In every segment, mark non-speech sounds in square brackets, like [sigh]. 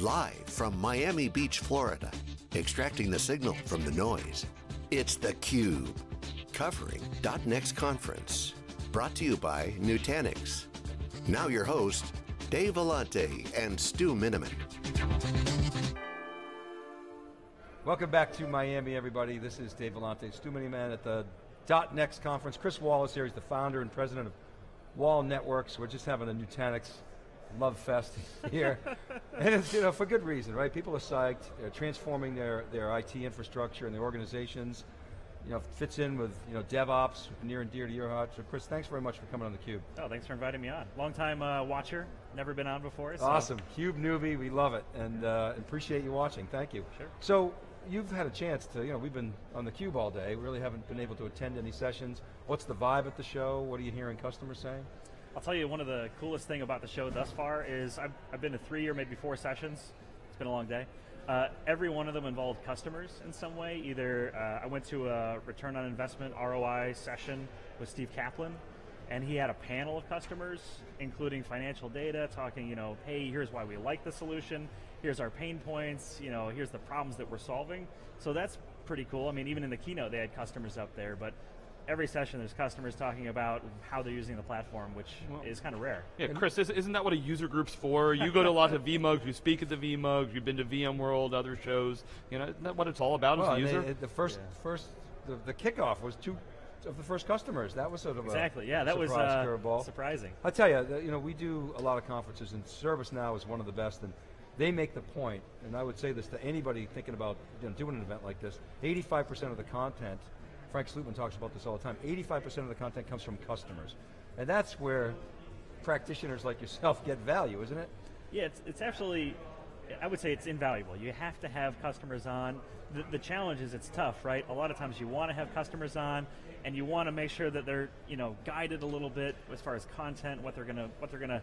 Live from Miami Beach, Florida, extracting the signal from the noise. It's theCUBE, covering .next conference. Brought to you by Nutanix. Now your hosts, Dave Vellante and Stu Miniman. Welcome back to Miami, everybody. This is Dave Vellante, Stu Miniman at the .next conference. Chris Wahl is here, he's the founder and president of Wahl Networks. We're just having a Nutanix love fest [laughs] here. and it's you know, for good reason, right? People are psyched, they're transforming their, their IT infrastructure and their organizations. You know, fits in with you know DevOps, near and dear to your heart. So Chris, thanks very much for coming on theCUBE. Oh, thanks for inviting me on. Long time uh, watcher, never been on before. So. Awesome, CUBE newbie, we love it, and uh, appreciate you watching, thank you. Sure. So, you've had a chance to, you know, we've been on the cube all day, we really haven't been able to attend any sessions. What's the vibe at the show? What are you hearing customers saying? I'll tell you one of the coolest thing about the show thus far is I've, I've been to three or maybe four sessions. It's been a long day. Uh, every one of them involved customers in some way. Either uh, I went to a return on investment ROI session with Steve Kaplan, and he had a panel of customers, including financial data, talking, you know, hey, here's why we like the solution, here's our pain points, you know, here's the problems that we're solving. So that's pretty cool. I mean, even in the keynote, they had customers up there, but every session there's customers talking about how they're using the platform, which well, is kind of rare. Yeah, Chris, isn't that what a user group's for? You go to a lot of VMUGs, you speak at the VMUGs, you've been to VMworld, other shows. You know, isn't that what it's all about well, as a user? They, the first, yeah. first, the, the kickoff was two of the first customers. That was sort of exactly. yeah, that was uh, surprising. I tell you, you know, we do a lot of conferences, and ServiceNow is one of the best. And they make the point, and I would say this to anybody thinking about you know, doing an event like this: 85% of the content Frank Slootman talks about this all the time. 85% of the content comes from customers. And that's where practitioners like yourself [laughs] get value, isn't it? Yeah, it's, it's absolutely, I would say it's invaluable. You have to have customers on. The, the challenge is it's tough, right? A lot of times you want to have customers on, and you want to make sure that they're, you know, guided a little bit as far as content, what they're going to, what they're to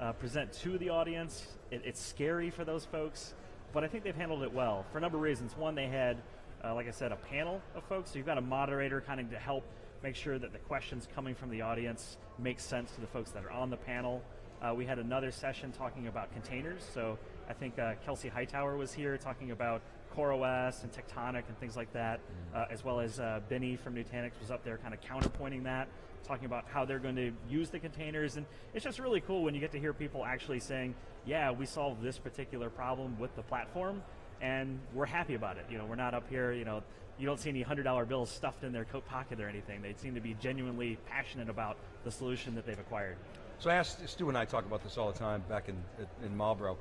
uh, present to the audience. It, it's scary for those folks, but I think they've handled it well for a number of reasons. One, they had uh, like I said, a panel of folks. So you've got a moderator kind of to help make sure that the questions coming from the audience make sense to the folks that are on the panel. Uh, we had another session talking about containers. So I think uh, Kelsey Hightower was here talking about CoreOS and Tectonic and things like that, mm-hmm. uh, as well as uh, Benny from Nutanix was up there kind of counterpointing that, talking about how they're going to use the containers. And it's just really cool when you get to hear people actually saying, yeah, we solved this particular problem with the platform, and we're happy about it. You know, we're not up here, you know, you don't see any $100 bills stuffed in their coat pocket or anything. They seem to be genuinely passionate about the solution that they've acquired. So I asked, Stu and I talk about this all the time back in, in Marlboro,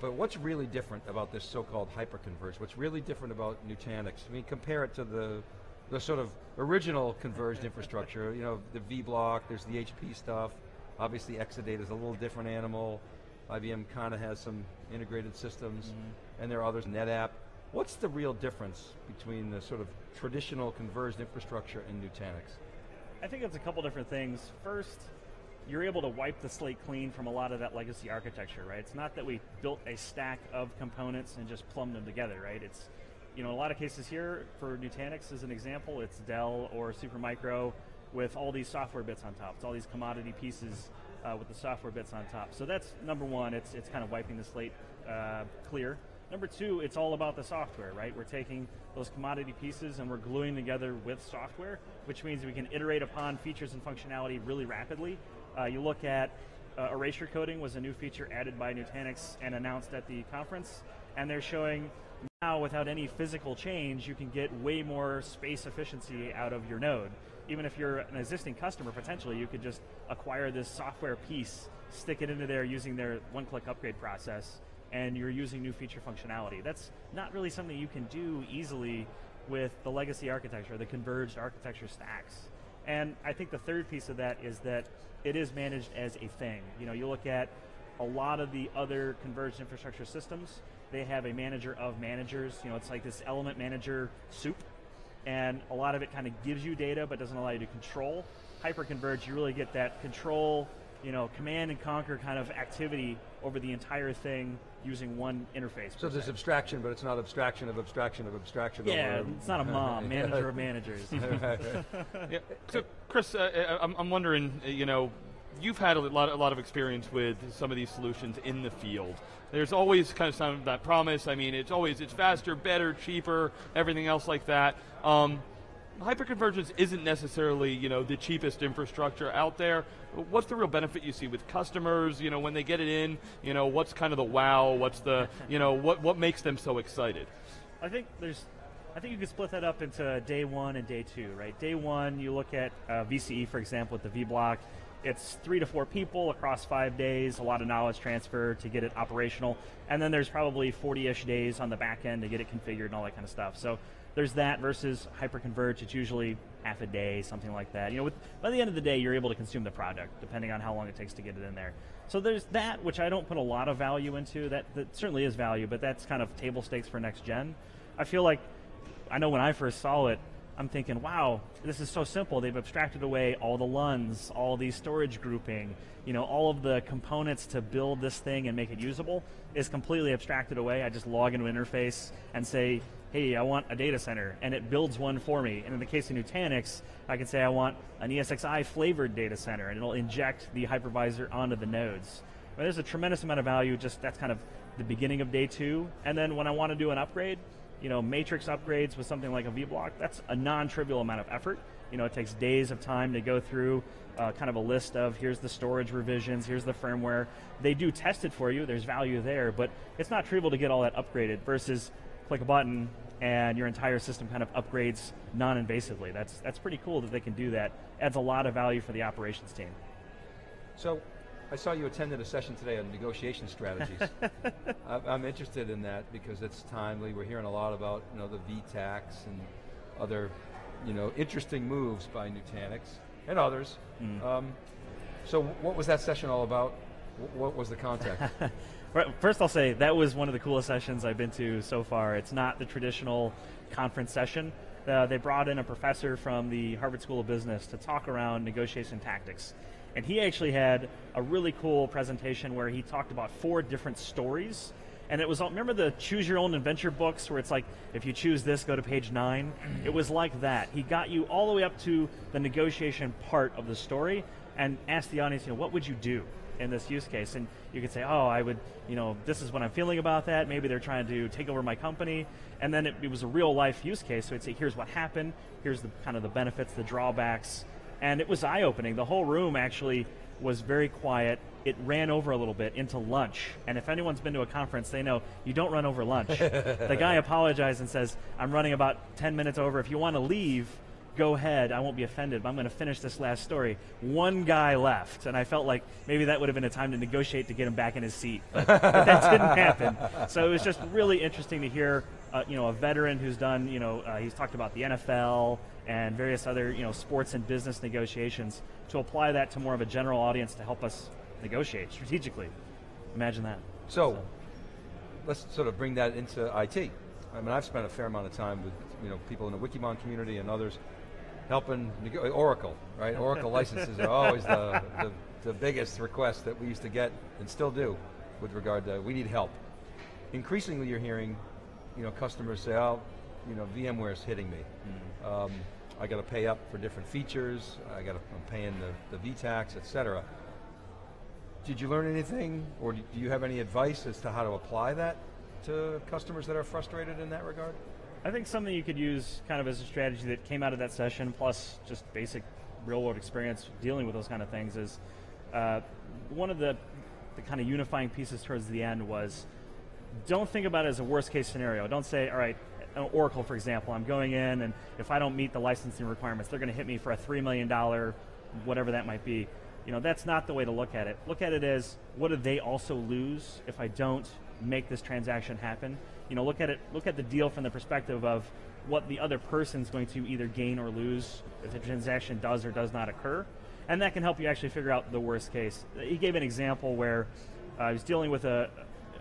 but what's really different about this so-called hyperconverged? What's really different about Nutanix? I mean, compare it to the, the sort of original converged infrastructure, you know, the V-block, there's the HP stuff, obviously Exadata is a little different animal, IBM kind of has some integrated systems, mm -hmm. And there are others, NetApp. What's the real difference between the sort of traditional converged infrastructure and Nutanix? I think it's a couple different things. First, you're able to wipe the slate clean from a lot of that legacy architecture, right? It's not that we built a stack of components and just plumbed them together, right? It's, you know, a lot of cases here, for Nutanix as an example, it's Dell or Supermicro with all these software bits on top. It's all these commodity pieces uh, with the software bits on top. So that's number one, it's, it's kind of wiping the slate uh, clear. Number two, it's all about the software, right? We're taking those commodity pieces and we're gluing together with software, which means we can iterate upon features and functionality really rapidly. Uh, you look at uh, erasure coding was a new feature added by Nutanix and announced at the conference, and they're showing now without any physical change, you can get way more space efficiency out of your node even if you're an existing customer, potentially you could just acquire this software piece, stick it into there using their one-click upgrade process, and you're using new feature functionality. That's not really something you can do easily with the legacy architecture, the converged architecture stacks. And I think the third piece of that is that it is managed as a thing. You know, you look at a lot of the other converged infrastructure systems, they have a manager of managers. You know, it's like this element manager soup and a lot of it kind of gives you data but doesn't allow you to control. Hyperconverged, you really get that control, you know, command and conquer kind of activity over the entire thing using one interface. So there's abstraction, but it's not abstraction of abstraction of abstraction. Yeah, it's not a [laughs] mom, manager of managers. [laughs] [laughs] yeah. So, Chris, uh, I'm, I'm wondering, uh, you know, you've had a lot, a lot of experience with some of these solutions in the field. There's always kind of some of that promise. I mean, it's always it's faster, better, cheaper, everything else like that. Um, hyperconvergence isn't necessarily you know the cheapest infrastructure out there. What's the real benefit you see with customers? You know, when they get it in, you know, what's kind of the wow? What's the you know what what makes them so excited? I think there's I think you can split that up into day one and day two, right? Day one, you look at uh, VCE, for example, with the vBlock. It's three to four people across five days, a lot of knowledge transfer to get it operational. And then there's probably 40 ish days on the back end to get it configured and all that kind of stuff. So there's that versus hyperconverge. It's usually half a day, something like that. You know, with, by the end of the day, you're able to consume the product, depending on how long it takes to get it in there. So there's that, which I don't put a lot of value into. That, that certainly is value, but that's kind of table stakes for next gen. I feel like, I know when I first saw it, I'm thinking, wow, this is so simple. They've abstracted away all the LUNs, all the storage grouping, you know, all of the components to build this thing and make it usable is completely abstracted away. I just log into an interface and say, hey, I want a data center, and it builds one for me. And in the case of Nutanix, I can say I want an ESXi flavored data center, and it'll inject the hypervisor onto the nodes. But there's a tremendous amount of value, just that's kind of the beginning of day two. And then when I want to do an upgrade, you know, matrix upgrades with something like a vBlock, that's a non-trivial amount of effort. You know, it takes days of time to go through uh, kind of a list of here's the storage revisions, here's the firmware. They do test it for you, there's value there, but it's not trivial to get all that upgraded versus click a button and your entire system kind of upgrades non-invasively. That's that's pretty cool that they can do that. Adds a lot of value for the operations team. So, I saw you attended a session today on negotiation strategies. [laughs] I'm interested in that because it's timely. We're hearing a lot about you know the VTAX and other you know interesting moves by Nutanix and others. Mm. Um, so, what was that session all about? What was the context? [laughs] First, I'll say that was one of the coolest sessions I've been to so far. It's not the traditional conference session. Uh, they brought in a professor from the Harvard School of Business to talk around negotiation tactics. And he actually had a really cool presentation where he talked about four different stories. And it was, remember the choose your own adventure books where it's like, if you choose this, go to page nine? It was like that. He got you all the way up to the negotiation part of the story and asked the audience, you know, what would you do? in this use case. And you could say, oh, I would, you know, this is what I'm feeling about that. Maybe they're trying to take over my company. And then it, it was a real life use case. So it'd say, here's what happened. Here's the kind of the benefits, the drawbacks. And it was eye opening. The whole room actually was very quiet. It ran over a little bit into lunch. And if anyone's been to a conference, they know you don't run over lunch. [laughs] the guy apologized and says, I'm running about 10 minutes over. If you want to leave, go ahead, I won't be offended, but I'm going to finish this last story. One guy left, and I felt like maybe that would have been a time to negotiate to get him back in his seat, but, [laughs] but that didn't happen. So it was just really interesting to hear, uh, you know, a veteran who's done, you know, uh, he's talked about the NFL and various other, you know, sports and business negotiations to apply that to more of a general audience to help us negotiate strategically. Imagine that. So, so. let's sort of bring that into IT. I mean, I've spent a fair amount of time with you know people in the Wikibon community and others helping Oracle, right? Oracle [laughs] licenses are always the, the, the, biggest request that we used to get and still do with regard to we need help. Increasingly you're hearing you know, customers say, oh, you know, VMware's hitting me. Mm. Um, I got to pay up for different features, I got to, I'm paying the, the VTAX, et cetera. Did you learn anything, or do you have any advice as to how to apply that to customers that are frustrated in that regard? I think something you could use kind of as a strategy that came out of that session, plus just basic real world experience dealing with those kind of things, is uh, one of the, the kind of unifying pieces towards the end was don't think about it as a worst case scenario. Don't say, all right, Oracle, for example, I'm going in and if I don't meet the licensing requirements, they're going to hit me for a $3 million, whatever that might be. You know, that's not the way to look at it. Look at it as what do they also lose if I don't make this transaction happen? you know, look at it, look at the deal from the perspective of what the other person's going to either gain or lose if the transaction does or does not occur. And that can help you actually figure out the worst case. He gave an example where uh, I was dealing with a,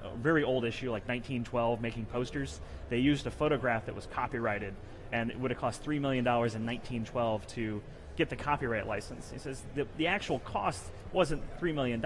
a very old issue, like 1912, making posters. They used a photograph that was copyrighted, and it would have cost $3 million in 1912 to get the copyright license. He says the, the actual cost wasn't $3 million.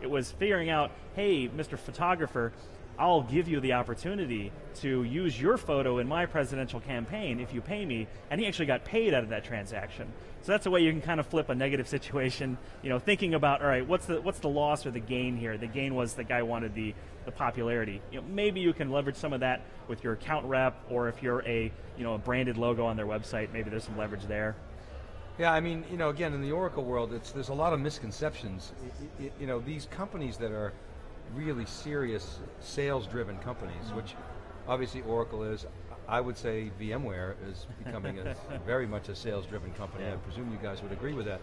It was figuring out, hey, Mr. Photographer, I'll give you the opportunity to use your photo in my presidential campaign if you pay me. And he actually got paid out of that transaction. So that's a way you can kind of flip a negative [laughs] situation, you know, thinking about, all right, what's the, what's the loss or the gain here? The gain was the guy wanted the, the popularity. You know, maybe you can leverage some of that with your account rep, or if you're a, you know, a branded logo on their website, maybe there's some leverage there. Yeah, I mean, you know, again, in the Oracle world, it's, there's a lot of misconceptions. You know, these companies that are really serious sales-driven companies, mm-hmm. which obviously Oracle is, I would say VMware is becoming a, [laughs] very much a sales-driven company. I presume you guys would agree with that.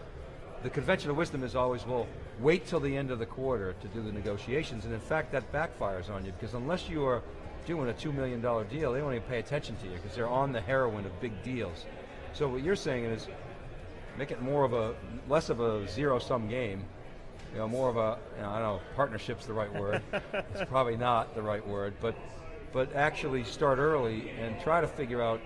The conventional wisdom is always, well, wait till the end of the quarter to do the negotiations, and in fact, that backfires on you because unless you are doing a two million dollar deal, they don't even pay attention to you because they're on the heroin of big deals. So what you're saying is, make it more of a less of a zero sum game you know more of a you know, I don't know partnership's the right word [laughs] it's probably not the right word but but actually start early and try to figure out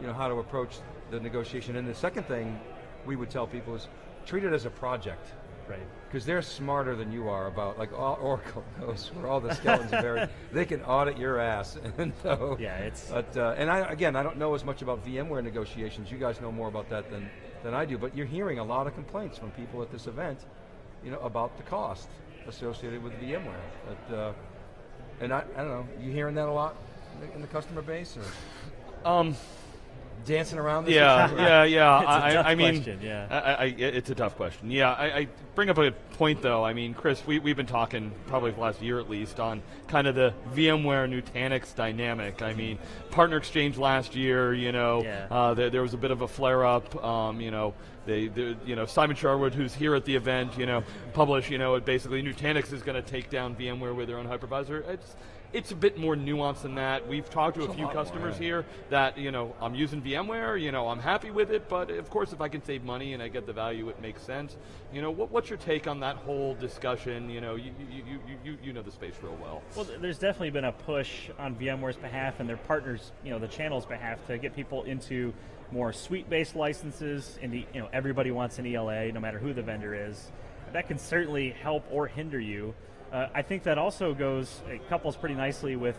you know how to approach the negotiation and the second thing we would tell people is treat it as a project Right. because they're smarter than you are about like all, Oracle [laughs] knows where all the skeletons are buried. They can audit your ass, [laughs] and so Yeah, it's- But uh, and I again, I don't know as much about VMware negotiations. You guys know more about that than than I do. But you're hearing a lot of complaints from people at this event, you know, about the cost associated with VMware. But uh, and I, I don't know, you hearing that a lot in the, in the customer base or Um, dancing around this? yeah, yeah, yeah. [laughs] I, mean, yeah. I, I, it's a tough question. Yeah, I, I bring up a point though. I mean, Chris, we, we've been talking probably for the last year at least on kind of the VMware Nutanix dynamic. I mean, partner exchange last year, you know, Yeah. uh, there, there was a bit of a flare up. Um, you know, they, you know, Simon Sherwood, who's here at the event, you know, published, you know, basically Nutanix is going to take down VMware with their own hypervisor. It's it's a bit more nuanced than that. We've talked to a a few lot more, customers yeah. here that you know I'm using VMware. You know I'm happy with it, but of course if I can save money and I get the value, it makes sense. You know what, what's your take on that whole discussion? You know you, you, you you know the space real well. Well, there's definitely been a push on VMware's behalf and their partners, you know, the channel's behalf to get people into more suite-based licenses. And you know, everybody wants an ELA, no matter who the vendor is. That can certainly help or hinder you. Uh, I think that also goes it couples pretty nicely with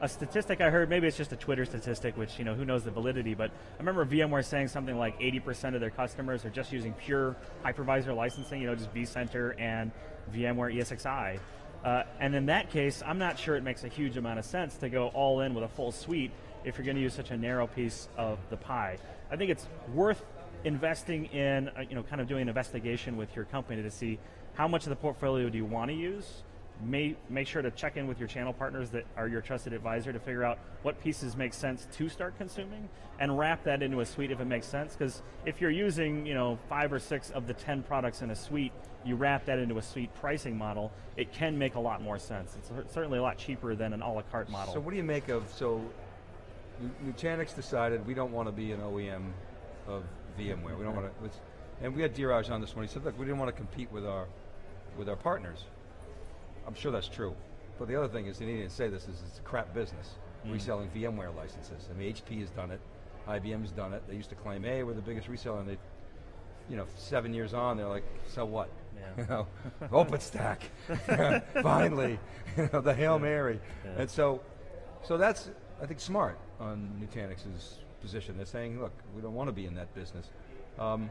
a statistic I heard. Maybe it's just a Twitter statistic, which you know who knows the validity. But I remember VMware saying something like 80% of their customers are just using pure hypervisor licensing. You know, just vCenter and VMware ESXi. Uh, and in that case, I'm not sure it makes a huge amount of sense to go all in with a full suite if you're going to use such a narrow piece of the pie. I think it's worth investing in, uh, you know, kind of doing an investigation with your company to see how much of the portfolio do you want to use. May, make sure to check in with your channel partners that are your trusted advisor to figure out what pieces make sense to start consuming and wrap that into a suite if it makes sense. Because if you're using, you know, five or six of the 10 products in a suite, you wrap that into a suite pricing model, it can make a lot more sense. It's certainly a lot cheaper than an a la carte model. So what do you make of so? Nu- Nutanix decided we don't want to be an OEM of VMware. We don't want to. And we had Dheeraj on this one. He said, "Look, we didn't want to compete with our with our partners." I'm sure that's true. But the other thing is, and he didn't say this, is it's a crap business mm-hmm. reselling VMware licenses. I mean, HP has done it, IBM's done it. They used to claim, "Hey, we're the biggest reseller," and they, you know, seven years on, they're like, "So what?" Yeah. [laughs] You know, OpenStack, [laughs] finally, [laughs] you know, the Hail Mary, Yeah. and so, so that's I think smart on Nutanix's position. They're saying, "Look, we don't want to be in that business." Um,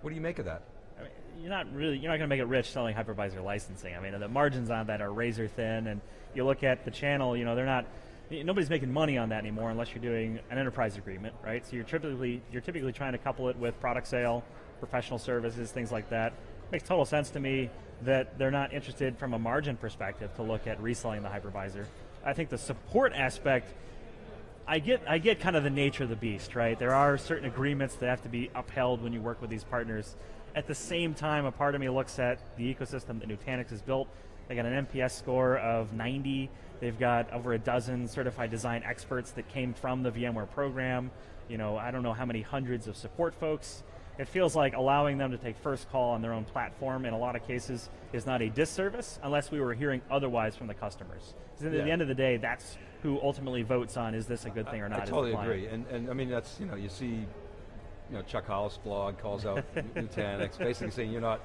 what do you make of that? I mean, you're not really you're not going to make it rich selling hypervisor licensing. I mean, the margins on that are razor thin, and you look at the channel. You know, they're not nobody's making money on that anymore unless you're doing an enterprise agreement, right? So you're typically you're typically trying to couple it with product sale, professional services, things like that. It Makes total sense to me that they're not interested from a margin perspective to look at reselling the hypervisor. I think the support aspect I get I get kind of the nature of the beast, right? There are certain agreements that have to be upheld when you work with these partners. At the same time, a part of me looks at the ecosystem that Nutanix has built. They got an NPS score of 90. They've got over a dozen certified design experts that came from the VMware program. You know, I don't know how many hundreds of support folks. It feels like allowing them to take first call on their own platform in a lot of cases is not a disservice unless we were hearing otherwise from the customers. 'Cause at Yeah. the end of the day, that's who ultimately votes on is this a good thing or not. I the totally agree, and and I mean that's you know you see, you know Chuck Hollis blog calls out [laughs] Nutanix, basically saying you're not,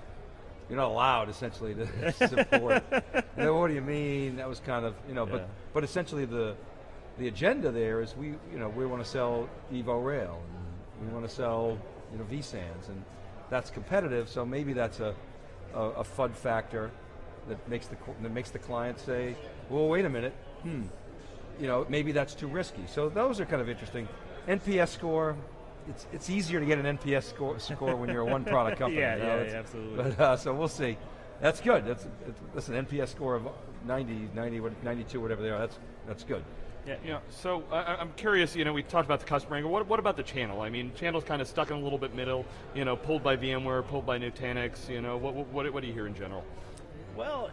you're not allowed essentially to [laughs] support. and what do you mean? That was kind of you know, Yeah. but but essentially the the agenda there is we you know we want to sell Evo Rail and we want to sell you know vSANs and that's competitive. So maybe that's a a, a FUD factor that makes the that makes the client say, well, wait a minute, hmm, you know, maybe that's too risky. So those are kind of interesting. NPS score, it's it's easier to get an NPS score, score when you're a one product [laughs] company. Yeah, you know, yeah, yeah, absolutely. But uh, so we'll see. That's good. That's that's an NPS score of 90, 90, 92, whatever they are. That's that's good. Yeah, Yeah, so I- I'm curious, you know, we talked about the customer angle. What, what about the channel? I mean, channel's kind of stuck in a little bit middle, you know, pulled by VMware, pulled by Nutanix, you know, what, what, what do you hear in general? Well,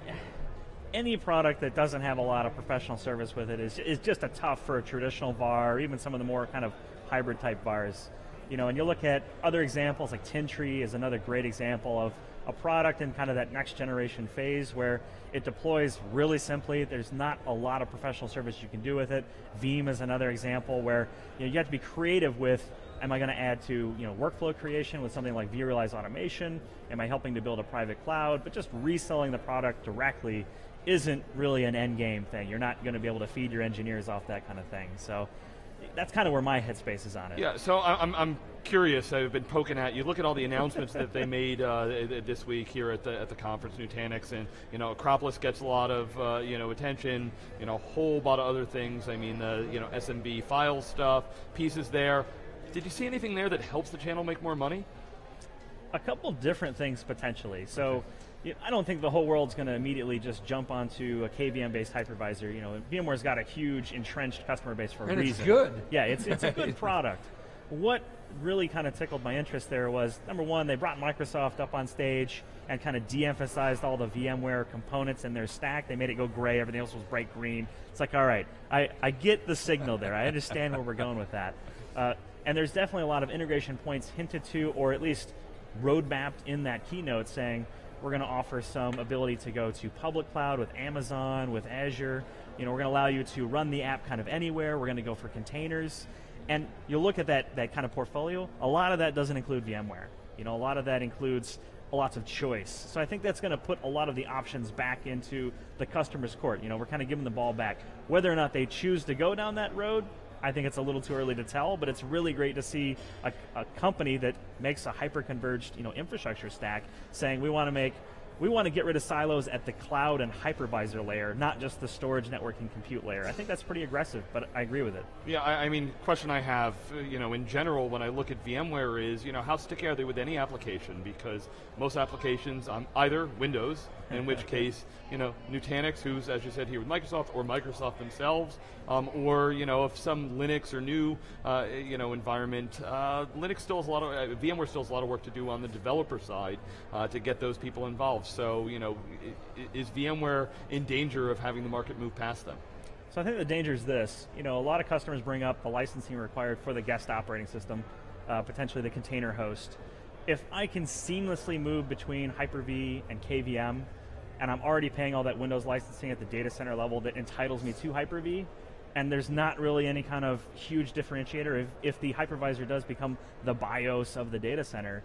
any product that doesn't have a lot of professional service with it is, is just a tough for a traditional VAR, even some of the more kind of hybrid type VARs. You know, and you look at other examples like Tintri is another great example of a product in kind of that next generation phase where it deploys really simply. There's not a lot of professional service you can do with it. Veeam is another example where you, know, you have to be creative with am I going to add to you know workflow creation with something like vRealize automation? Am I helping to build a private cloud? But just reselling the product directly isn't really an end game thing. You're not going to be able to feed your engineers off that kind of thing. So that's kind of where my headspace is on it. Yeah, so I'm, I'm curious. I've been poking at you. Look at all the announcements that they made uh, this week here at the at the conference, Nutanix, and you know Acropolis gets a lot of uh, you know attention. You know, a whole lot of other things. I mean, the you know SMB file stuff, pieces there. Did you see anything there that helps the channel make more money? a couple different things potentially. So you know, I don't think the whole world's going to immediately just jump onto a KVM-based hypervisor. You know, VMware's got a huge entrenched customer base for a And it's reason. good. Yeah, it's it's a [laughs] good product. What really kind of tickled my interest there was number one, they brought Microsoft up on stage and kind of de-emphasized all the VMware components in their stack. They made it go gray. Everything else was bright green. It's like, all right, I, I get the signal there. I understand where we're going with that. Uh, and there's definitely a lot of integration points hinted to, or at least roadmapped in that keynote saying we're going to offer some ability to go to public cloud with Amazon, with Azure. You know, we're going to allow you to run the app kind of anywhere. We're going to go for containers. And you look at that, that kind of portfolio, a lot of that doesn't include VMware. You know, a lot of that includes lots of choice. So I think that's going to put a lot of the options back into the customer's court. You know, we're kind of giving the ball back. Whether or not they choose to go down that road, I think it's a little too early to tell, but it's really great to see a, a company that makes a hyper-converged, you know, infrastructure stack saying we want to make we want to get rid of silos at the cloud and hypervisor layer, not just the storage, networking, and compute layer. I think that's pretty aggressive, but I agree with it. Yeah, I, I mean, question I have, uh, you know, in general, when I look at VMware is, you know, how sticky are they with any application? Because most applications on either Windows, in which [laughs] case, you know, Nutanix, who's, as you said here with Microsoft, or Microsoft themselves, um, or, you know, if some Linux or new, uh, you know, environment, uh, Linux still has a lot of, uh, VMware still has a lot of work to do on the developer side uh, to get those people involved. So, you know, is VMware in danger of having the market move past them? So I think the danger is this. You know, a lot of customers bring up the licensing required for the guest operating system, uh, potentially the container host. If I can seamlessly move between Hyper-V and KVM, and I'm already paying all that Windows licensing at the data center level that entitles me to Hyper-V, and there's not really any kind of huge differentiator if, if the hypervisor does become the BIOS of the data center,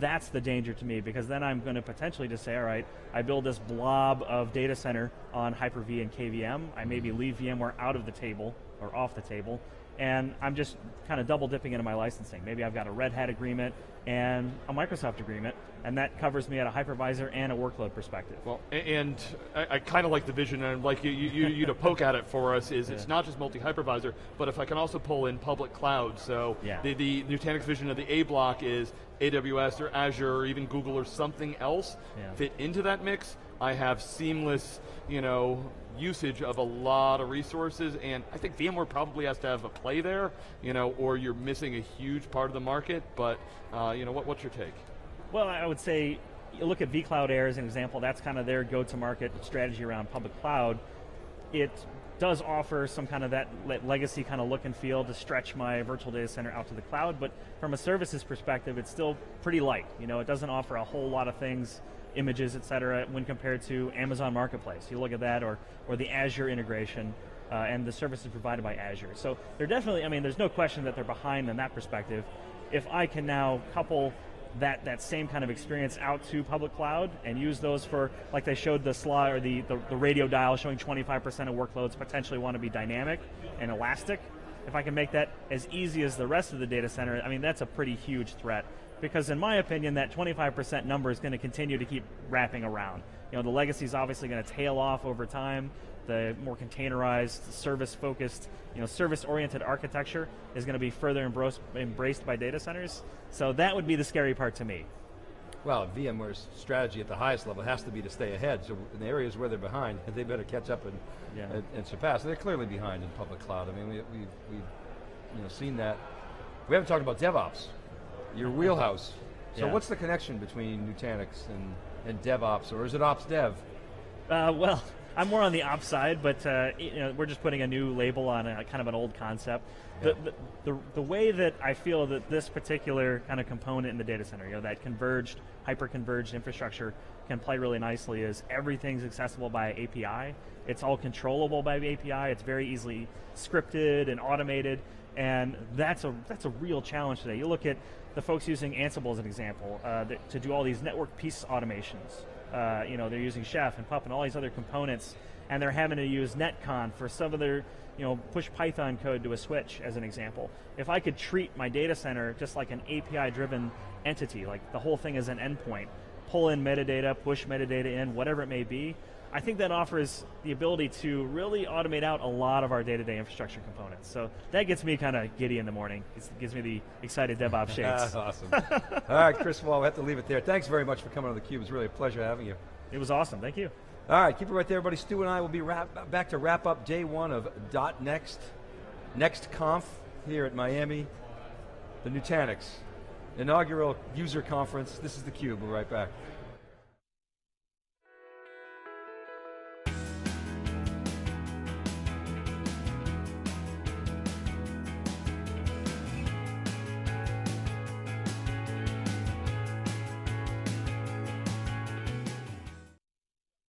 that's the danger to me because then I'm going to potentially just say, all right, I build this blob of data center on Hyper-V and KVM. I maybe leave VMware out of the table or off the table, and I'm just kind of double dipping into my licensing. Maybe I've got a Red Hat agreement and a Microsoft agreement, and that covers me at a hypervisor and a workload perspective. Well, and I, I kind of like the vision, and I'd like you, you, you to poke at it for us. Is it's not just multi-hypervisor, but if I can also pull in public cloud. So Yeah. the, the Nutanix vision of the A block is AWS or Azure or even Google or something else Yeah. fit into that mix. I have seamless, you know, usage of a lot of resources, and I think VMware probably has to have a play there, you know, or you're missing a huge part of the market. But uh, you know, what, what's your take? Well, I would say you look at vCloud Air as an example. That's kind of their go-to-market strategy around public cloud. It does offer some kind of that legacy kind of look and feel to stretch my virtual data center out to the cloud. But from a services perspective, it's still pretty light. You know, it doesn't offer a whole lot of things, images, et cetera, when compared to Amazon Marketplace. You look at that, or or the Azure integration. Uh, and the services provided by Azure. So they're definitely, I mean, there's no question that they're behind in that perspective. If I can now couple that, that same kind of experience out to public cloud and use those for, like they showed the slide or the, the, the radio dial showing 25% of workloads potentially want to be dynamic and elastic. If I can make that as easy as the rest of the data center, I mean, that's a pretty huge threat. Because in my opinion, that 25% number is going to continue to keep wrapping around. You know, the legacy is obviously going to tail off over time. The more containerized, service-focused, you know, service-oriented architecture is going to be further embraced, embraced by data centers. So that would be the scary part to me. Well, VMware's strategy at the highest level has to be to stay ahead. So in the areas where they're behind, [laughs] they better catch up and, Yeah. and, and surpass. They're clearly behind in public cloud. I mean, we, we've, we've you know, seen that. We haven't talked about DevOps, your wheelhouse. So Yeah. what's the connection between Nutanix and, and DevOps, or is it Ops Dev? Uh, well, [laughs] I'm more on the ops side, but uh, you know, we're just putting a new label on a kind of an old concept. The, Yeah. the, the, the way that I feel that this particular kind of component in the data center, you know, that converged, hyper-converged infrastructure can play really nicely is everything's accessible by API. It's all controllable by API. It's very easily scripted and automated, and that's a that's a real challenge today. You look at the folks using Ansible as an example uh, that, to do all these network piece automations. Uh, you know, they're using Chef and Pup and all these other components, and they're having to use NETCONF for some of their, you know, push Python code to a switch as an example. If I could treat my data center just like an API-driven entity, like the whole thing is an endpoint, pull in metadata, push metadata in, whatever it may be, I think that offers the ability to really automate out a lot of our day-to-day infrastructure components. So that gets me kind of giddy in the morning. It gives me the excited DevOps [laughs] shakes. That's awesome. [laughs] All right, Chris Wahl, we have to leave it there. Thanks very much for coming on theCUBE. It's really a pleasure having you. It was awesome. Thank you. All right, keep it right there, everybody. Stu and I will be wrap, back to wrap up day one of .next, Next Conf here at Miami, the Nutanix inaugural user conference. This is theCUBE, we're right back.